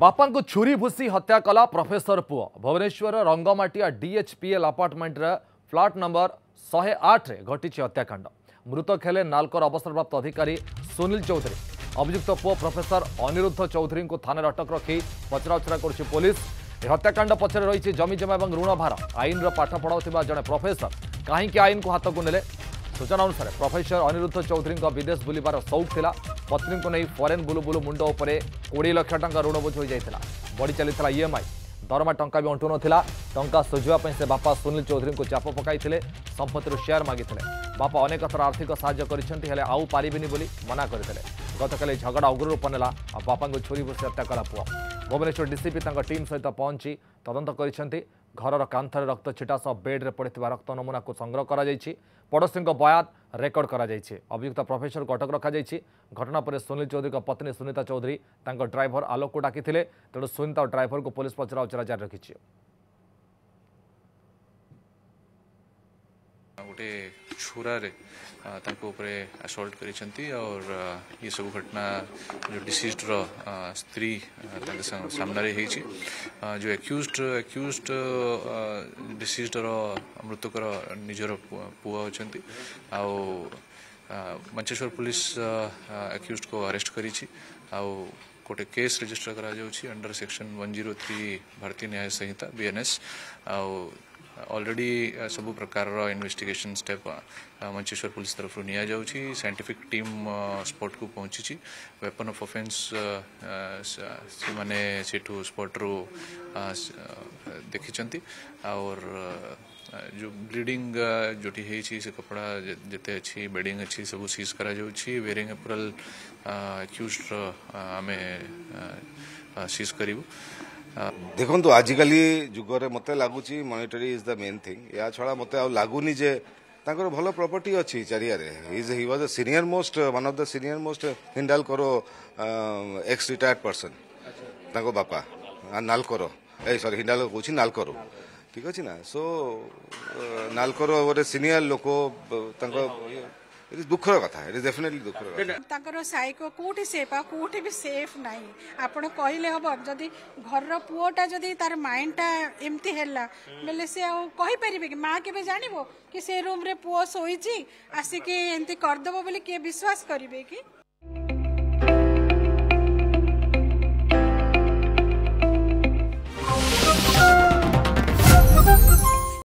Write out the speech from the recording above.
बापा छुरी भूसी हत्या कला प्रफेसर पुओ भुवनेश्वर रंगमाटिया डीएचपीएल आपार्टमेंटर फ्लाट नंबर शहे आठ घटी हत्याकांड मृतक है नालकर अवसरप्राप्त अधिकारी सुनील चौधरी अभुक्त पुओ प्रफेसर अनिरुद्ध चौधरी को थाना अटक रखी पचराउचरा कर पुलिस हत्याकांड पचर रही जमिजमा और ऋण भार आईन पाठ पढ़ाऊ जड़े प्रफेसर कहीं आईन को हाथ को ने सूचना अनुसार प्रफेसर अनिरुद्ध चौधरी विदेश बुलार सौक था ପତ୍ନୀଙ୍କୁ ନେଇ ଫରେନ୍ ବୁଲୁବୁଲୁ ମୁଣ୍ଡ ଉପରେ କୋଡ଼ିଏ ଲକ୍ଷ ଟଙ୍କା ଋଣ ବୋଝ ହୋଇଯାଇଥିଲା ବଢ଼ି ଚାଲିଥିଲା ଇଏମ୍ଆଇ ଦରମା ଟଙ୍କା ବି ଅଣ୍ଟୁ ନଥିଲା ଟଙ୍କା ଶୁଝିବା ପାଇଁ ସେ ବାପା ସୁନୀଲ ଚୌଧୁରୀଙ୍କୁ ଚାପ ପକାଇଥିଲେ ସମ୍ପତ୍ତିରୁ ସେୟାର ମାଗିଥିଲେ ବାପା ଅନେକ ଥର ଆର୍ଥିକ ସାହାଯ୍ୟ କରିଛନ୍ତି ହେଲେ ଆଉ ପାରିବେନି ବୋଲି ମନା କରିଥିଲେ ଗତକାଲି ଝଗଡ଼ା ଉଗ୍ର ରୂପ ନେଲା ଆଉ ବାପାଙ୍କୁ ଛୁରୀ ଭୁସି ହତ୍ୟା କଲା ପୁଅ ଭୁବନେଶ୍ୱର ଡିସିପି ତାଙ୍କ ଟିମ୍ ସହିତ ପହଞ୍ଚି ତଦନ୍ତ କରିଛନ୍ତି ଘରର କାନ୍ଥରେ ରକ୍ତ ଛିଟା ସହ ବେଡ୍ରେ ପଡ଼ିଥିବା ରକ୍ତ ନମୁନାକୁ ସଂଗ୍ରହ କରାଯାଇଛି ପଡ଼ୋଶୀଙ୍କ ବୟାନ ରେକର୍ଡ କରାଯାଇଛି ଅଭିଯୁକ୍ତ ପ୍ରଫେସରକୁ ଅଟକ ରଖାଯାଇଛି ଘଟଣା ପରେ ସୁନୀଲ ଚୌଧୁରୀଙ୍କ ପତ୍ନୀ ସୁନିତା ଚୌଧୁରୀ ତାଙ୍କ ଡ୍ରାଇଭର ଆଲୋକକୁ ଡାକିଥିଲେ ତେଣୁ ସୁନିତା ଓ ଡ୍ରାଇଭରକୁ ପୋଲିସ ପଚରାଉଚରା ଜାରି ରଖିଛି गोटे छुरा असल्ट कर ये सब घटना जो डिसीज्र री सामने होती जो एक्यूज एक्यूज डिसीज्र मृतकर निजर पुआ अच्छा आउ मंचेश्वर पुलिस एक्यूज को अरेस्ट कर गोटे केस रजिस्टर करा under section one zero three Bharatiya Nyaya Sanhita BNS N already सब प्रकार इन्वेस्टिगेशन स्टेप मंचेश्वर पुलिस तरफ नि साइंटिफिक टीम स्पॉट को पहुंची वेपन ऑफ ऑफेंस से मैंने से स्पॉट रु देखी और जो ब्लीडिंग जो से कपड़ा जिते अच्छी बेडिंग अच्छी सब सीज कर वेरिंग एप्रल एक्यूज आम सीज करूँ ଦେଖନ୍ତୁ ଆଜିକାଲି ଯୁଗରେ ମୋତେ ଲାଗୁଛି monetary is the main thing ଏହା ଛଡ଼ା ମୋତେ ଆଉ ଲାଗୁନି ଯେ ତାଙ୍କର ଭଲ ପ୍ରପର୍ଟି ଅଛି ଚାରିଆରେ is he was the senior most one of the senior most ହିଣ୍ଡାଲକୋର ex retired person ତାଙ୍କ ବାପା ନାଲକୋର ଏ ସରି ହିଣ୍ଡାଲ କହୁଛି ନାଲକୋର ଠିକ ଅଛି ନା ସୋ ନାଲକୋର ଗୋଟେ ସିନିୟର ଲୋକ ତାଙ୍କ ଦୁଃଖର କଥା ଇଟ୍ ଇଜ୍ ଡେଫିନେଟଲି ଦୁଃଖର କଥା ତାଙ୍କର ସାଇକୋ କୋଉଠି ସେଫ୍ ଆଉ କୋଉଠି ବି ସେଫ୍ ନାହିଁ ଆପଣ କହିଲେ ହବ ଯଦି ଘରର ପୁଅଟା ଯଦି ତାର ମାଇଣ୍ଡଟା ଏମିତି ହେଲା ବୋଲେ ସେ ଆଉ କହିପାରିବେ କି ମା କେବେ ଜାଣିବ କି ସେ ରୁମ୍ରେ ପୁଅ ଶୋଇଛି ଆସିକି ଏମିତି କରିଦେବ ବୋଲି କିଏ ବିଶ୍ୱାସ କରିବେ କି